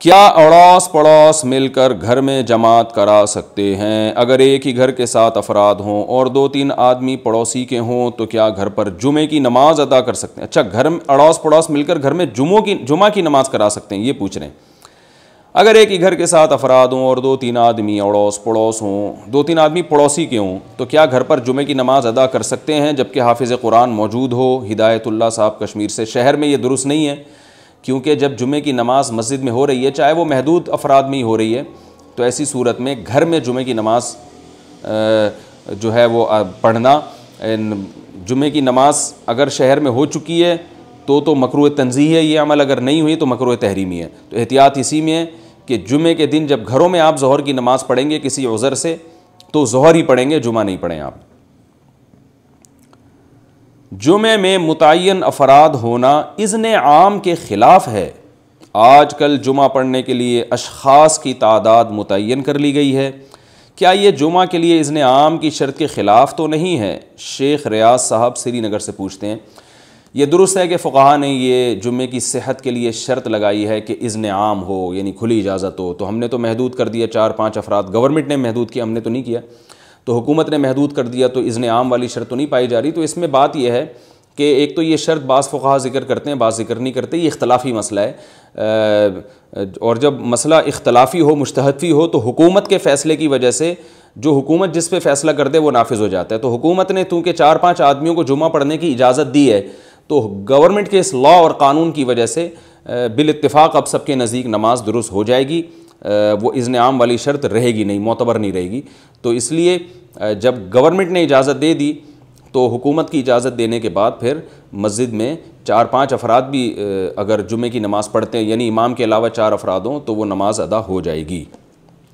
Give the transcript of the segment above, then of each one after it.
क्या अड़ोस पड़ोस मिलकर घर में जमात करा सकते हैं? अगर एक ही घर के साथ अफराद हों और दो तीन आदमी पड़ोसी के हों तो क्या घर पर जुमे की नमाज़ अदा कर सकते हैं? अच्छा घर में अड़ोस पड़ोस मिलकर घर में जुमों की, जुमा की नमाज़ करा सकते हैं, ये पूछ रहे हैं। अगर एक ही घर के साथ अफराद हों और दो तीन आदमी अड़ोस पड़ोस हों दो तीन आदमी पड़ोसी के हों तो क्या घर पर जुमे की नमाज़ अदा कर सकते हैं? जबकि हाफिज़ कुरान मौजूद हो हिदायतुल्ला साहब कश्मीर से शहर में ये दुरुस्त नहीं है। क्योंकि जब जुमे की नमाज़ मस्जिद में हो रही है, चाहे वो महदूद अफराद में ही हो रही है तो ऐसी सूरत में घर में जुमे की नमाज़ जो है वो पढ़ना जुमे की नमाज़ अगर शहर में हो चुकी है तो तो मकरू तंजी है, ये अमल अगर नहीं हुई तो मकरू तहरीमी है। तो एहतियात इसी में है कि जुमे के दिन जब घरों में आप जहर की नमाज़ पढ़ेंगे किसी उज़र से तो जहर ही पढ़ेंगे, जुमा नहीं पढ़ें आप। जुमे में मुतन अफराद होना इज़न आम के ख़िलाफ़ है। आज कल जुमा पढ़ने के लिए अशखास की तादाद मुतन कर ली गई है। क्या ये जुमा के लिए इज़न आम की शर्त के ख़िलाफ़ तो नहीं है? शेख रियाज साहब श्रीनगर से पूछते हैं। ये दुरुस्त है कि फ़ुहा ने ये जुम्मे की सेहत के लिए शर्त लगाई है कि इज़न आम हो, यानी खुली इजाज़त हो। तो हमने तो महदूद कर दिया, चार पाँच अफराद गवर्नमेंट ने महदूद किया, हमने तो नहीं किया। तो हुकूमत ने महदूद कर दिया तो इज़न आम वाली शर्त तो नहीं पाई जा रही। तो इसमें बात यह है कि एक तो ये शर्त बाज़ फ़ुहा ज़िक्र करते हैं, बाज़ ज़िक्र नहीं करते, ये इख्तलाफी मसला है। और जब मसला इख्तलाफी हो मुश्तहफ़ी हो तो हुकूमत के फ़ैसले की वजह से जो हुकूमत जिस पे फ़ैसला कर दे, वो नाफिज हो जाता है। तो हुकूमत ने चूँकि चार पाँच आदमियों को जुमा पढ़ने की इजाज़त दी है तो गवर्नमेंट के इस लॉ और कानून की वजह से बिल इतफ़ाक़ अब सबके नज़दीक नमाज़ दुरुस्त हो जाएगी। वो इज़न आम वाली शर्त रहेगी नहीं, मोतबर नहीं रहेगी। तो इसलिए जब गवर्नमेंट ने इजाज़त दे दी तो हुकूमत की इजाज़त देने के बाद फिर मस्जिद में चार पाँच अफराद भी अगर जुमे की नमाज़ पढ़ते हैं, यानी इमाम के अलावा चार अफराद हों तो वो नमाज़ अदा हो जाएगी।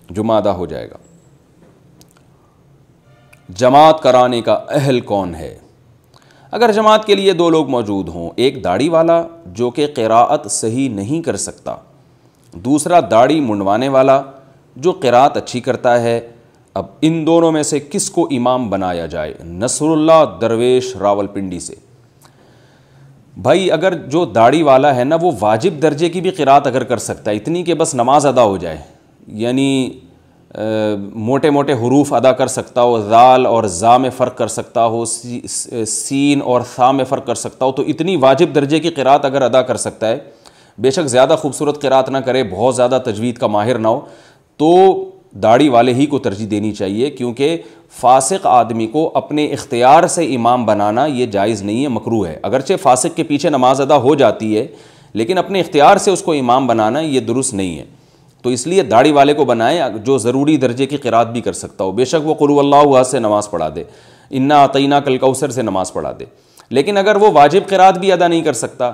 जुमा अदा हो जाएगा। जमात कराने का अहल कौन है? अगर जमात के लिए दो लोग मौजूद हों, एक दाढ़ी वाला, जो कि क़रात सही नहीं कर सकता दूसरा दाढ़ी मुंडवाने वाला जो क़रात अच्छी करता है अब इन दोनों में से किसको इमाम बनाया जाए? नसरुल्ला दरवेश रावलपिंडी से। भाई अगर जो दाढ़ी वाला है ना वो वाजिब दर्जे की भी किरात अगर कर सकता है इतनी कि बस नमाज़ अदा हो जाए। यानी आ, मोटे मोटे हरूफ अदा कर सकता हो ज़ाल और ज़ा में फ़र्क कर सकता हो सी, सीन और सा में फ़र्क कर सकता हो तो इतनी वाजिब दर्जे की किरात अगर अदा कर सकता है बेशक ज़्यादा खूबसूरत किरात ना करे, बहुत ज़्यादा तजवीद का माहिर ना हो तो दाढ़ी वाले ही को तरजीह देनी चाहिए, क्योंकि फ़ासिक आदमी को अपने इख्तियार से इमाम बनाना ये जायज़ नहीं है, मकरू है। अगरचे फ़ासिक के पीछे नमाज़ अदा हो जाती है, लेकिन अपने इख्तियार से उसको इमाम बनाना ये दुरुस्त नहीं है। तो इसलिए दाढ़ी वाले को बनाए, जो ज़रूरी दर्जे की क़रात भी कर सकता हो। बेशक वो कुरु से नमाज़ पढ़ा दे, इन्ना आतना कल कौसर से नमाज़ पढ़ा दे, लेकिन अगर वो वाजिब किरात भी अदा नहीं कर सकता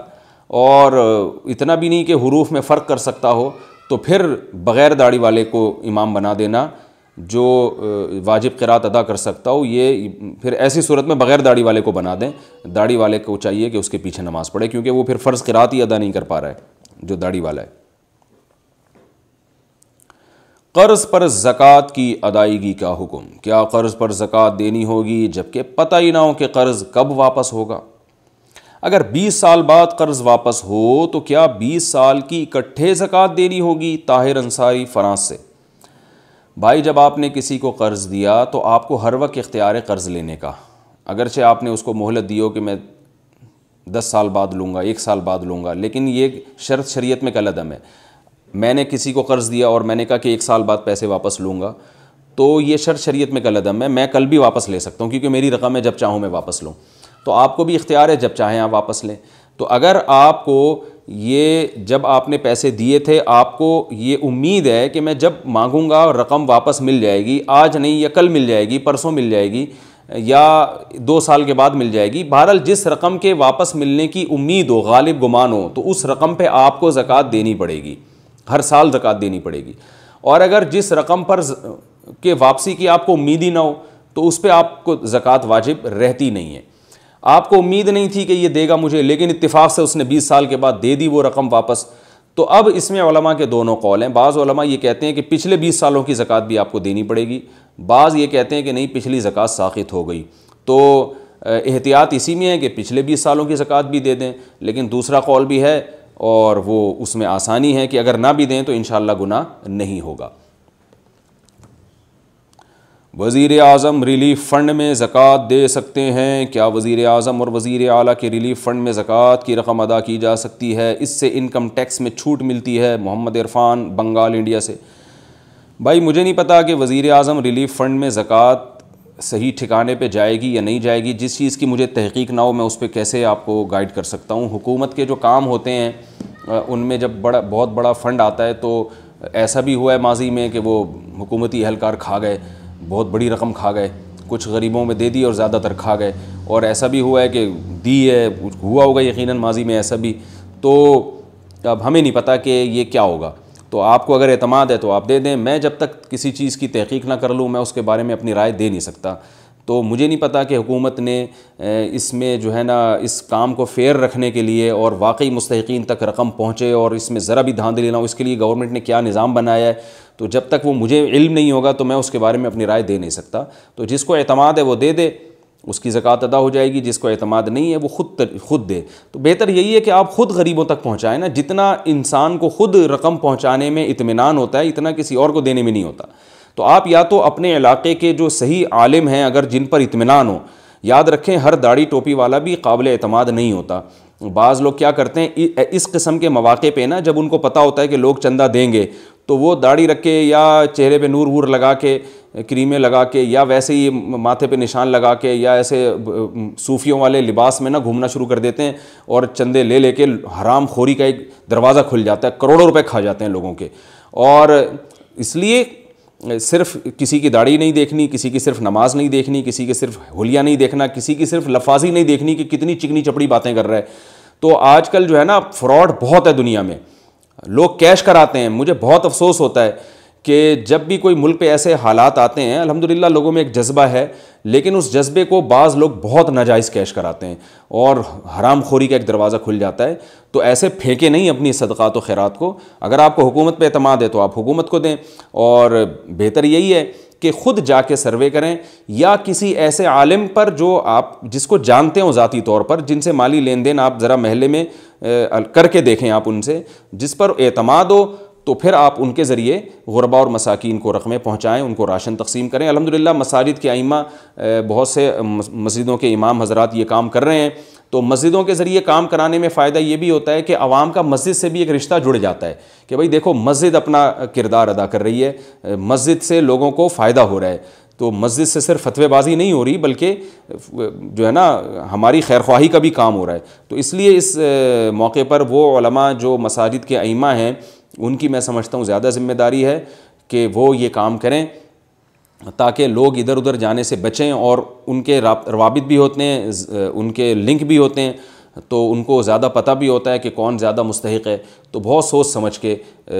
और इतना भी नहीं कि हरूफ में फ़र्क कर सकता हो तो फिर बग़ैर दाढ़ी वाले को इमाम बना देना, जो वाजिब किरात अदा कर सकता हो, ये फिर ऐसी सूरत में बग़ैर दाढ़ी वाले को बना दें। दाढ़ी वाले को चाहिए कि उसके पीछे नमाज़ पढ़े, क्योंकि वो फिर फ़र्ज़ किरात ही अदा नहीं कर पा रहा है, जो दाढ़ी वाला है। कर्ज़ पर ज़क़़त की अदायगी का हुक्म। क्या कर्ज़ पर ज़क़़त देनी होगी, जबकि पता ही ना हो कि कर्ज़ कब वापस होगा। अगर 20 साल बाद कर्ज़ वापस हो तो क्या 20 साल की इकट्ठे ज़क़़त देनी होगी? ताहिर अंसारी, फ्रांस से। भाई, जब आपने किसी को कर्ज़ दिया तो आपको हर वक्त इख्तियार कर्ज़ लेने का। अगरचे आपने उसको मोहलत दी हो कि मैं दस साल बाद लूँगा, एक साल बाद लूँगा, लेकिन ये शर्त शरीयत में कलदम है। मैंने किसी को कर्ज़ दिया और मैंने कहा कि एक साल बाद पैसे वापस लूँगा तो ये शर्त शरीयत में कलदम है। मैं कल भी वापस ले सकता हूँ, क्योंकि मेरी रकम है, जब चाहूँ मैं वापस लूँ। तो आपको भी इख्तियार है जब चाहें आप वापस लें। तो अगर आपको ये जब आपने पैसे दिए थे, आपको ये उम्मीद है कि मैं जब मांगूँगा रकम वापस मिल जाएगी, आज नहीं या कल मिल जाएगी, परसों मिल जाएगी, या दो साल के बाद मिल जाएगी, बहरहाल जिस रकम के वापस मिलने की उम्मीद हो, गालिब गुमान हो तो उस रकम पे आपको ज़क़़त देनी पड़ेगी। हर साल ज़क़़त देनी पड़ेगी। और अगर जिस रकम पर के वापसी की आपको उम्मीद ही ना हो तो उस पर आपको ज़क़़त वाजिब रहती नहीं है। आपको उम्मीद नहीं थी कि ये देगा मुझे, लेकिन इत्तेफाक से उसने 20 साल के बाद दे दी वो रकम वापस। तो अब इसमें ओलमा के दोनों कौल हैं। बाज़ ये कहते हैं कि पिछले 20 सालों की ज़क़़त भी आपको देनी पड़ेगी। बाज़ ये कहते हैं कि नहीं, पिछली ज़क़़त साखित हो गई। तो एहतियात इसी में है कि पिछले 20 सालों की ज़क़़त भी दे दें, लेकिन दूसरा कौल भी है और वो उसमें आसानी है कि अगर ना भी दें तो इन गुनाह नहीं होगा। वज़ी अजम रिलीफ फ़ंड में ज़क़़त दे सकते हैं। क्या वज़ी अजम और वज़ी अली के रिलीफ फ़ंड में ज़क़़त की रकम अदा की जा सकती है? इससे इनकम टैक्स में छूट मिलती है, मोहम्मद इरफ़ान, बंगाल, इंडिया से। भाई, मुझे नहीं पता कि वज़ी अजम रिलीफ फ़ंड में ज़क़़त सही ठिकाने पे जाएगी या नहीं जाएगी। जिस चीज़ की मुझे तहकीक ना हो, मैं उस पर कैसे आपको गाइड कर सकता हूँ? हुकूमत के जो काम होते हैं उनमें जब बड़ा, बहुत बड़ा फ़ंड आता है तो ऐसा भी हुआ है माजी में कि वो हुकूमती एहलकार खा गए। बहुत बड़ी रकम खा गए, कुछ गरीबों में दे दी और ज़्यादातर खा गए। और ऐसा भी हुआ है कि दी है, हुआ होगा यकीन माजी में ऐसा भी। तो अब हमें नहीं पता कि ये क्या होगा। तो आपको अगर अतमाद है तो आप दे दें। मैं जब तक किसी चीज़ की तहकीक ना कर लूँ, मैं उसके बारे में अपनी राय दे नहीं सकता। तो मुझे नहीं पता कि हुकूमत ने इसमें जो है ना, इस काम को फेयर रखने के लिए और वाकई मुस्तकिन तक रकम पहुँचे और इसमें ज़रा भी धांधली ना हो, इसके लिए गवर्नमेंट ने क्या निज़ाम बनाया है? तो जब तक वो मुझे इल्म नहीं होगा तो मैं उसके बारे में अपनी राय दे नहीं सकता। तो जिसको अतमाद है वो दे दे, उसकी ज़क़़त अदा हो जाएगी, जिसको अतमाद नहीं है वो खुद खुद दे। तो बेहतर यही है कि आप ख़ुद गरीबों तक पहुँचाएँ ना, जितना इंसान को ख़ुद रकम पहुँचाने में इतमान होता है, इतना किसी और को देने में नहीं होता। तो आप या तो अपने इलाके के जो सही आलिम हैं, अगर जिन पर इतमान हो, याद रखें हर दाढ़ी टोपी वाला भी काबिल अतमाद नहीं होता। बाज़ लोग क्या करते हैं इस किस्म के मौाक़े पे ना, जब उनको पता होता है कि लोग चंदा देंगे तो वो दाढ़ी रख के या चेहरे पे नूर वूर लगा के, क्रीमें लगा के, या वैसे ही माथे पे निशान लगा के, या ऐसे सूफियों वाले लिबास में ना घूमना शुरू कर देते हैं और चंदे ले लेके हराम खोरी का एक दरवाज़ा खुल जाता है, करोड़ों रुपए खा जाते हैं लोगों के। और इसलिए सिर्फ़ किसी की दाढ़ी नहीं देखनी, किसी की सिर्फ़ नमाज़ नहीं देखनी, किसी की सिर्फ़ होलिया नहीं देखना, किसी की सिर्फ़ लफाजी नहीं देखनी कि कितनी चिकनी चपड़ी बातें कर रहा है। तो आजकल जो है ना, फ्रॉड बहुत है दुनिया में। लोग कैश कराते हैं, मुझे बहुत अफसोस होता है। कि जब भी कोई मुल्क पे ऐसे हालात आते हैं, अल्हम्दुलिल्लाह लोगों में एक जज्बा है, लेकिन उस जज्बे को बाज़ लोग बहुत नाजायज़ कैश कराते हैं और हराम खोरी का एक दरवाज़ा खुल जाता है। तो ऐसे फेंके नहीं अपनी सदक़ात व खैरात को। अगर आपको हुकूमत पे अतमाद है तो आप हुकूमत को दें। और बेहतर यही है कि ख़ुद जाके सर्वे करें या किसी ऐसे आलिम पर जो आप, जिसको जानते हो ज़ाती तौर पर, जिनसे माली लेन देन आप ज़रा महल्ले में करके देखें आप उनसे, जिस पर एतमाद हो तो फिर आप उनके ज़रिए गुरबा और मसाकिन को रकमें पहुँचाएँ, उनको राशन तकसीम करें। अलहमदिल्ला मसाजिद के आइमा बहुत से मस्जिदों के इमाम, हजरात ये काम कर रहे हैं। तो मस्जिदों के ज़रिए काम कराने में फ़ायदा ये भी होता है कि आवाम का मस्जिद से भी एक रिश्ता जुड़ जाता है कि भाई देखो, मस्जिद अपना किरदार अदा कर रही है मस्जिद से लोगों को फ़ायदा हो रहा है। तो मस्जिद से सिर्फ़ फतवेबाजी नहीं हो रही, बल्कि जो है ना, हमारी खैर ख्वाही का भी काम हो रहा है। तो इसलिए इस मौके पर वो जो मसाजिद के आइमा हैं उनकी मैं समझता हूँ ज़्यादा ज़िम्मेदारी है कि वो ये काम करें, ताकि लोग इधर उधर जाने से बचें और उनके रवाबित भी होते हैं उनके लिंक भी होते हैं तो उनको ज़्यादा पता भी होता है कि कौन ज़्यादा मुस्तक है। तो बहुत सोच समझ के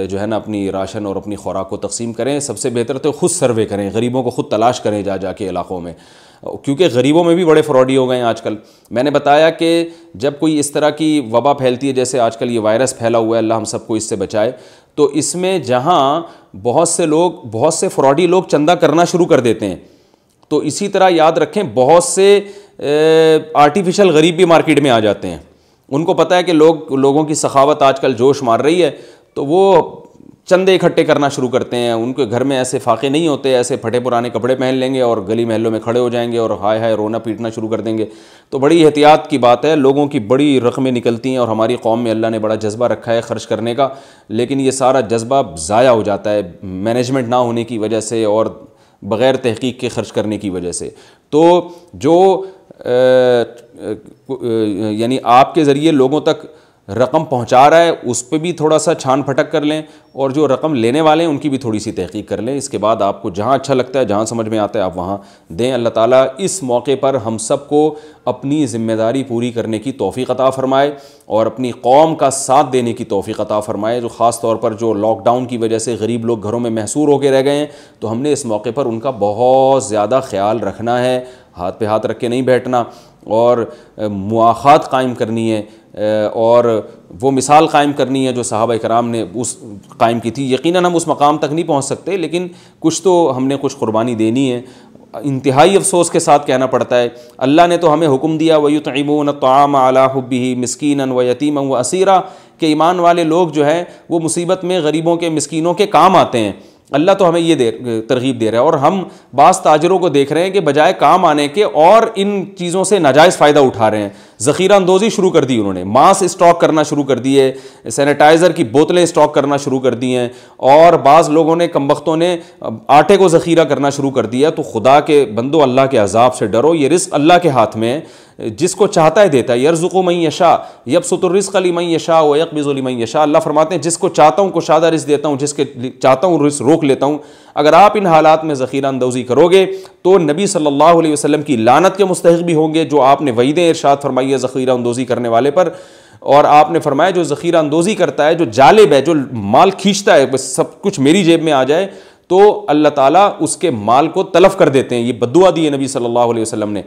जो है ना, अपनी राशन और अपनी खुराक को तकसीम करें। सबसे बेहतर तो ख़ुद सर्वे करें, गरीबों को ख़ुद तलाश करें जा जा के इलाक़ों में। क्योंकि गरीबों में भी बड़े फ्रॉडी हो गए हैं आजकल। मैंने बताया कि जब कोई इस तरह की वबा फैलती है, जैसे आजकल ये वायरस फैला हुआ है, अल्लाह हम सबको इससे बचाए तो इसमें जहाँ बहुत से लोग, बहुत से फ्रॉडी लोग चंदा करना शुरू कर देते हैं। तो इसी तरह याद रखें, बहुत से आर्टिफिशियल गरीब भी मार्केट में आ जाते हैं। उनको पता है कि लोग, लोगों की सखावत आजकल जोश मार रही है तो वो चंदे इकट्ठे करना शुरू करते हैं। उनके घर में ऐसे फाके नहीं होते, ऐसे फटे पुराने कपड़े पहन लेंगे और गली महलों में खड़े हो जाएँगे और हाय हाय रोना पीटना शुरू कर देंगे। तो बड़ी एहतियात की बात है, लोगों की बड़ी रकमें निकलती हैं और हमारी कौम में अल्लाह ने बड़ा जज्बा रखा है ख़र्च करने का, लेकिन ये सारा जज्बा ज़ाया हो जाता है मैनेजमेंट ना होने की वजह से और बग़ैर तहकीक के ख़र्च करने की वजह से। तो जो यानी आपके ज़रिए लोगों तक रकम पहुँचा रहा है, उस पर भी थोड़ा सा छान फटक कर लें और जो रकम लेने वाले हैं, उनकी भी थोड़ी सी तहकीक कर लें। इसके बाद आपको जहाँ अच्छा लगता है, जहाँ समझ में आता है, आप वहाँ दें। अल्लाह ताला इस मौके पर हम सबको अपनी ज़िम्मेदारी पूरी करने की तोफ़ी अता फ़रमाए और अपनी कौम का साथ देने की तोफ़ी अता फ़रमाए, जो ख़ास तौर पर जो लॉकडाउन की वजह से गरीब लोग घरों में महसूर होकर रह गए हैं तो हमने इस मौके पर उनका बहुत ज़्यादा ख्याल रखना है। हाथ पे हाथ रख के नहीं बैठना। और मुआख़ात कायम करनी है और वो मिसाल कायम करनी है जो साहब कराम ने उस कायम की थी। यकीनन हम उस मकाम तक नहीं पहुँच सकते, लेकिन कुछ तो हमने कुछ कुर्बानी देनी है। इंतहाई अफसोस के साथ कहना पड़ता है, अल्लाह ने तो हमें हुक्म दिया वयुतमून ताम आलाबी मस्किन व यतीम व असीरा के ईमान वाले लोग जो हैं, वो मुसीबत में गरीबों के, मस्किनों के काम आते हैं। अल्लाह तो हमें ये दे, तरगीब दे रहा है और हम बास ताजरों को देख रहे हैं कि बजाय काम आने के और इन चीज़ों से नाजायज़ फ़ायदा उठा रहे हैं। ज़ख़ीरा अंदोज़ी शुरू कर दी उन्होंने। मांस स्टॉक करना शुरू कर दिए, सैनिटाइज़र की बोतलें स्टॉक करना शुरू कर दी हैं और बाज़ लोगों ने कम वक्तों ने, आटे को ज़ख़ीरा करना शुरू कर दिया। तो खुदा के बंदो, अल्लाह के अजाब से डरो। ये रिस्क अल्लाह के हाथ में जिसको चाहता है देता है। यरजुको मई यशा यब सुतुरिस्क अली मई यशा व यकबिज़ली मई यशा। अल्लाह फरमाते हैं, जिसको चाहता हूँ कुशादा रिस्क देता हूँ, जिसके चाहता हूँ रिस्क रोक लेता हूँ। अगर आप इन हालात में ज़ख़ीरा अंदोज़ी करोगे तो नबी सल्लल्लाहु अलैहि वसल्लम की लानत के मुस्तक भी होंगे, जो आपने वहीदें इरशाद फरमाई है ज़ख़ीरा अंदोज़ी करने वाले पर। और आपने फरमाया, जो ज़ख़ीरा अंदोज़ी करता है, जो जालिब है, जो माल खींचता है सब कुछ मेरी जेब में आ जाए तो अल्लाह ताला उसके माल को तलफ कर देते हैं। ये बदुआ दी है नबी सल्लल्लाहु अलैहि वसल्लम ने।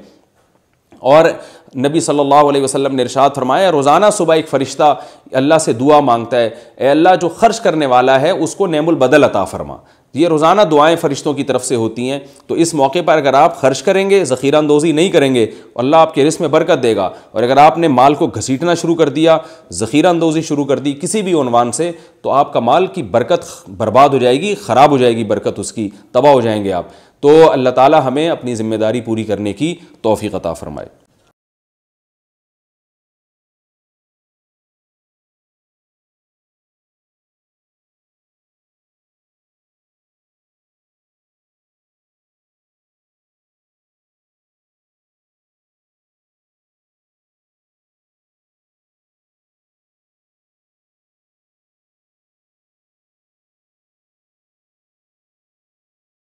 और नबी सल्लल्लाहु अलैहि वसल्लम ने इरशाद फरमाया, रोज़ाना सुबह एक फ़रिश्ता अल्लाह से दुआ माँगता है, ए अल्लाह, जो खर्च करने वाला है, उसको नेमुल बदल अता फरमा। ये रोज़ाना दुआएँ फ़रिश्तों की तरफ़ से होती हैं। तो इस मौके पर अगर आप खर्च करेंगे ज़ख़ीरा अंदोज़ी नहीं करेंगे, अल्लाह आपके रिस्क में बरकत देगा। और अगर आपने माल को घसीटना शुरू कर दिया ज़ख़ीरा अंदोज़ी शुरू कर दी किसी भी उनवान से तो आपका माल की बरकत बर्बाद हो जाएगी, ख़राब हो जाएगी बरकत उसकी, तबाह हो जाएँगे आप। तो अल्लाह ताली हमें अपनी ज़िम्मेदारी पूरी करने की तोफ़ी अता फ़रमाए।